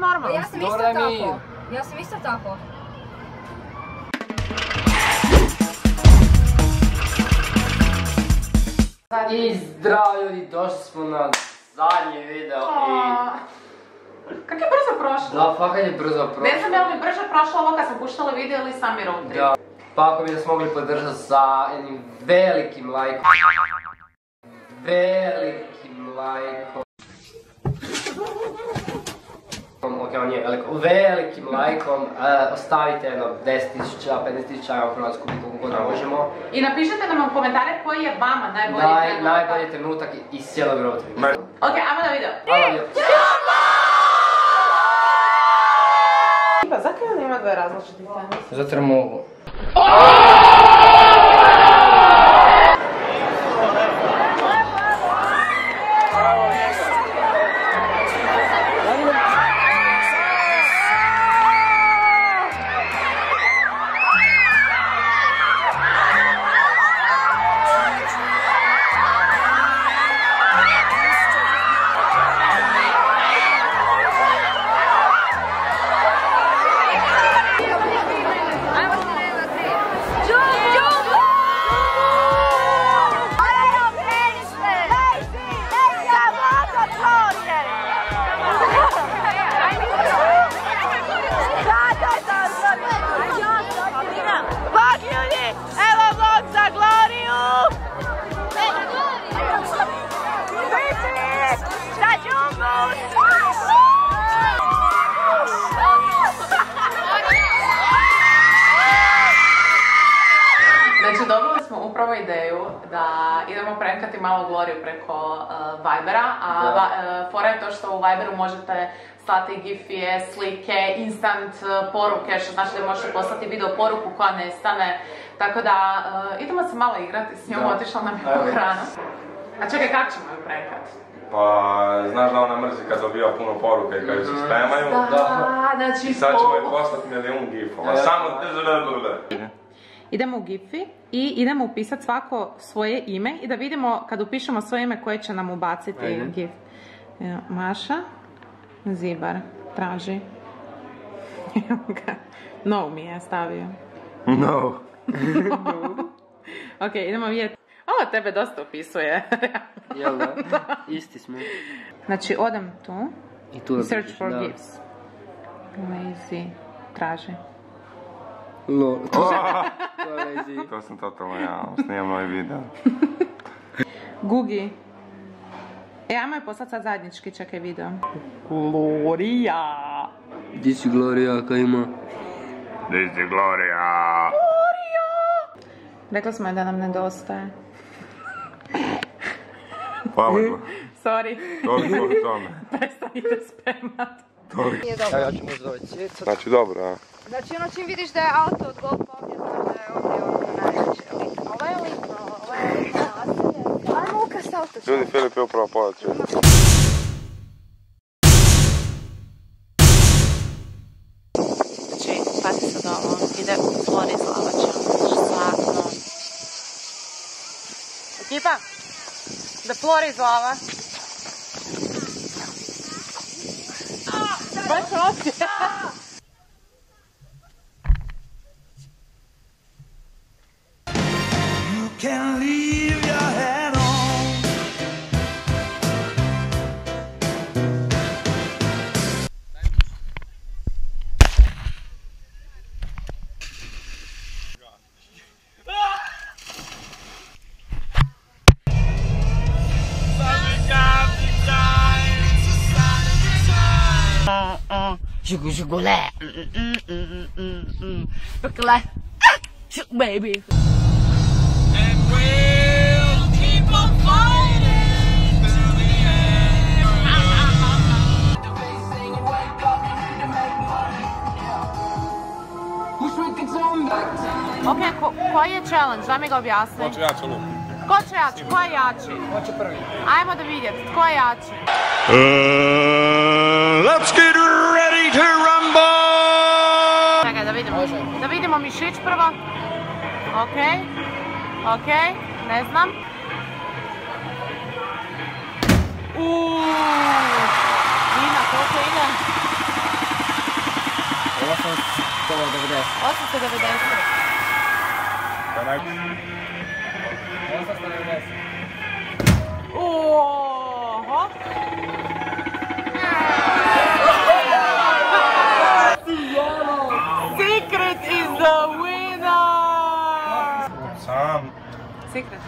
normalno. Ja sam isto tako. Ja sam isto tako. I zdravo ljudi, došli smo na zadnji video i... Kako je brzo prošlo? Da, fakat je brzo prošlo. Ne znam je li mi brže prošlo ovo kad smo puštali video ili sami road trip. Da. Pa ako bi nas mogli podržati sa jednim velikim lajkom. Velikim lajkom. Ok, on je veliko. Velikim lajkom. e, ostavite jedno 10.000, 15.000, ajmo Hrvatsku koliko god možemo. I napišite nam u komentare koji je vama najbolji Naj, trenutak. najbolji trenutak iz cijelog road tripa. Ok, ajmo na video. Hvala lijepo. Zakaj on ima dve različite teme? Zato jer mogu. Smo upravo ideju da idemo prenkati malo Gloriju preko uh, Vibera, a Da. va- uh, fora je to što u Viberu možete slati gifije, slike, instant uh, poruke, što znači da možete poslati video poruku koja nestane. Tako da, uh, idemo se malo igrati s njom, otišla nam je po hranu. A čekaj, kako ćemo ju prenkat? Pa, znaš da ona mrzi kad dobiva puno poruka i kad ju se spamaju. Da, znači... I sad ćemo joj poslati milijun gifova. E, Samo... Idemo u Giphy i idemo upisati svako svoje ime i da vidimo kad upišemo svoje ime koje će nam ubaciti Ajde. GIF. Maša Zibar traži. No mi je stavio. No. ok, idemo vidjeti. Ovo tebe dosta opisuje. Jel da? Isti smo. znači, odem tu. I tu Search napišeš, for da. gifts. Lazy. Traži. Lol. To je lazy. To sam totalno ja, snimam novi video. Gugi. E, ajmo je poslati sad zajednički, čekaj video. Glorija. Di si Gloria kad ima? This is Gloria. Rekli smo je da nam nedostaje. Hvala. Sorry, Toliko o tome. prestanite Toliko. Ja ću. Znači dobro, a? Znači ono čim vidiš da je auto od golfa ovdje, znaš da je ovdje ono najveće. Ovo je litno, ovo je litno naselje. Ajmo ukrast auto. Ljudi, Filip je upravo podaći. Znači, pati sad ovo, ide u Flori Zlavača. Ekipa, the floor What's wrong? You can leave. Sugar, sugar, la. Mm, mm, mm, mm, mm, mm. Look like, sugar baby. And we'll keep on fighting the end. Ok, ko, koji je challenge? Daj mi ga objasni. Hoću ja ću lupiti. Ko će jači? Ko je jači? Ko će prvi? Ajmo da vidjeti, tko je jači? Uh, let's get ready Može. Da vidimo mišić prvo. Ok. Ok. Ne znam. Uuuu. Nina, koliko ide? 890. 890. 890. Oho. Секрет.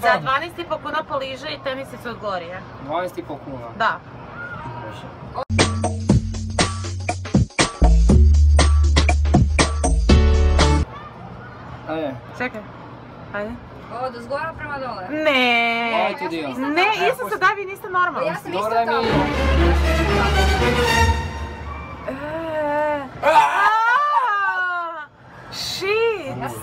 За 12,5 kuna poliže i te mi se sve odgori, ja? 12,5 kuna? Da. Ajde. Čekaj. Ajde. Od zgora prema dole? Ne. Ovaj tu dio. Ne, ja sam se da vi niste normalni. Ja sam isto to.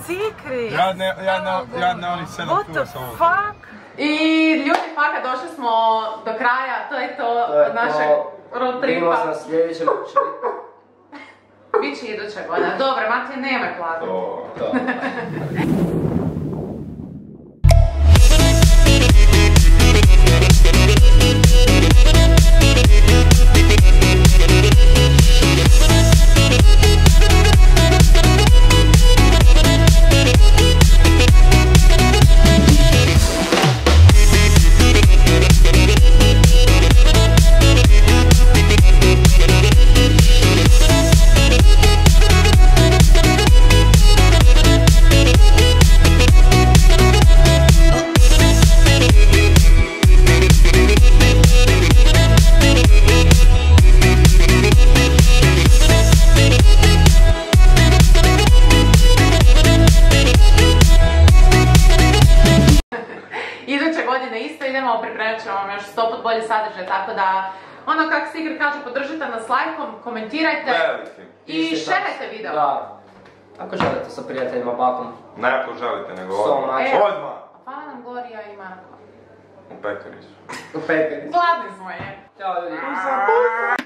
Secret. Jadne, jadne, jadne oni sedam What piva the sa ovom. fuck? I ljudi, fakat, došli smo do kraja, to je to, To od našeg to. road tripa. na sljedećem učinu. Biće iduće godine. Dobro, Matija, nemoj platiti. idemo, pripremit ćemo vam još sto put bolje sadržaj, tako da ono kako se Igor kaže, podržite nas lajkom, komentirajte Veliki. i šerajte video. Da. Ako želite sa prijateljima, bakom, Ne ako želite, nego odmah. E. Odmah. Hvala nam Gorija i Marko. U pekari su. u pekari. Gladni smo je. Ćao ljudi.